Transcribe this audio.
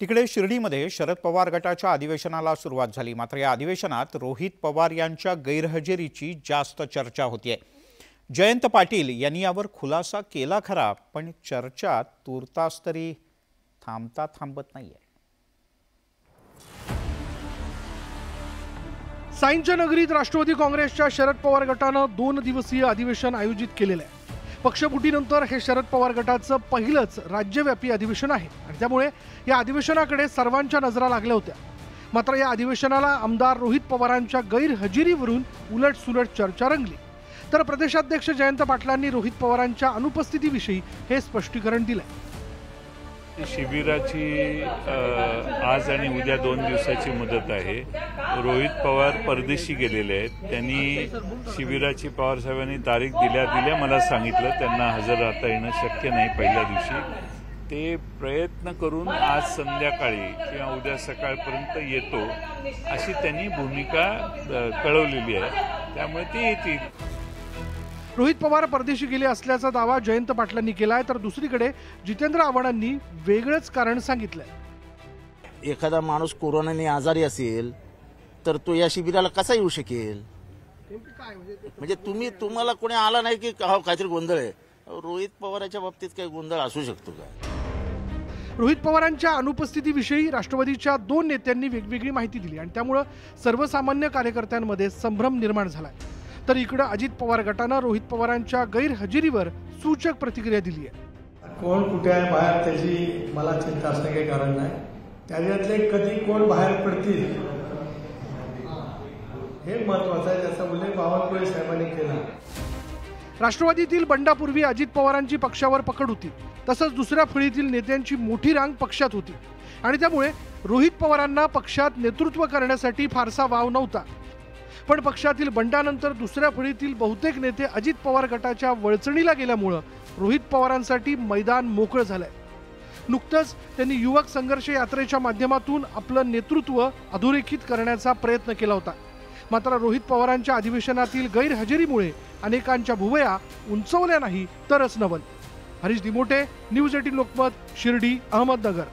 तिकडे शिर्डीमध्ये शरद पवार गटाच्या अधिवेशनाला सुरुवात झाली. मात्र या अधिवेशनात रोहित पवार यांच्या गैरहजेरीची जास्त चर्चा होतीये. जयंत पाटील यांनी यावर खुलासा केला खरा पण चर्चा तुर्तास तरी थांबता थांबत नाहीये. साईंच्या नगरीत राष्ट्रवादी काँग्रेसच्या शरद पवार गटानं दोन दिवसीय अधिवेशन आयोजित केलेलं आहे. पक्षफुटीनंतर हे शरद पवार गटाचं पहिलंच राज्यव्यापी अधिवेशन आहे. आणि त्यामुळे या अधिवेशनाकडे सर्वांच्या नजरा लागल्या होत्या. मात्र या अधिवेशनाला आमदार रोहित पवारांच्या गैरहजेरीवरून उलटसुलट चर्चा रंगली. तर प्रदेशाध्यक्ष जयंत पाटलांनी रोहित पवारांच्या अनुपस्थितीविषयी हे स्पष्टीकरण दिलं शिबिराची आज आणि उद्या दोन दिवसाची मुदत आहे. रोहित पवार परदेशी गेलेले आहेत. त्यांनी शिबिराची पवारसाहेबांनी तारीख दिल्या दिल्या मला सांगितलं. त्यांना हजर राहता येणं शक्य नाही पहिल्या दिवशी. ते प्रयत्न करून आज संध्याकाळी किंवा उद्या सकाळपर्यंत येतो अशी त्यांनी भूमिका कळवलेली आहे. त्यामुळे ते येतील. रोहित पवार परदेशी गेले असल्याचा दावा जयंत पाटलांनी केलाय तर दुसरीकडे जितेंद्र आव्हाडांनी वेगळंच कारण सांगितलंय. एखादा माणूस कोरोनाने आजारी असेल तर तो या शिबिराला कसा येऊ शकेल? म्हणजे तुम्ही तुम्हाला कोणी आला नाही की हो काहीतरी गोंधळ आहे? रोहित पवाराच्या बाबतीत काही गोंधळ असू शकतो का? रोहित पवारांच्या अनुपस्थितीविषयी राष्ट्रवादीच्या दोन नेत्यांनी वेगवेगळी माहिती दिली आणि त्यामुळं सर्वसामान्य कार्यकर्त्यांमध्ये संभ्रम निर्माण झालाय. तर इकडं अजित पवार गटानं रोहित पवारांच्या गैरहजेरीवर सूचक प्रतिक्रिया दिली आहे. कोण कुठे आहे बाहेर त्याची मला चिंता असणं काही कारण नाही. त्याच्यातले कधी कोण बाहेर पडतील हे महत्वाचं आहे. त्याचा उल्लेख बावनकुळे साहेबांनी केला. राष्ट्रवादीतील बंडापूर्वी अजित पवारांची पक्षावर पकड होती. तसंच दुसऱ्या फळीतील नेत्यांची मोठी रांग पक्षात होती. आणि त्यामुळे रोहित पवारांना पक्षात नेतृत्व करण्यासाठी फारसा वाव नव्हता. पण पक्षातील बंडानंतर दुसऱ्या फळीतील बहुतेक नेते अजित पवार गटाच्या वळचणीला गेल्यामुळं रोहित पवारांसाठी मैदान मोकळं झालंय. नुकतंच त्यांनी युवक संघर्ष यात्रेच्या माध्यमातून आपलं नेतृत्व अधोरेखित करण्याचा प्रयत्न केला होता. मात्र रोहित पवारांच्या अधिवेशनातील गैरहजेरीमुळे अनेकांच्या भुवया उंचवल्या नाही तरच नवल. Harish Dimote news eighteen Lokmat Shirdi Ahmednagar.